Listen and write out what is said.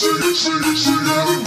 sing, sing, sing, sing, happy birthday.